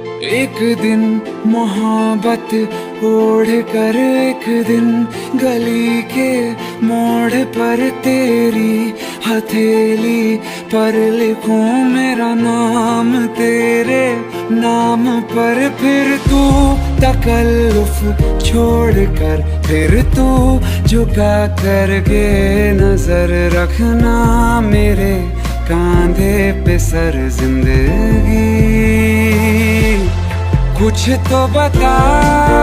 एक दिन मोहब्बत ओढ़ कर एक दिन गली के मोड़ पर तेरी हथेली पर लिखूं मेरा नाम, तेरे नाम पर फिर तू तकल्लुफ छोड़ कर फिर तू झुका कर के नज़र रखना मेरे कांधे पे सर ज़िंदगी कुछ तो बता।